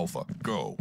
Alpha, go.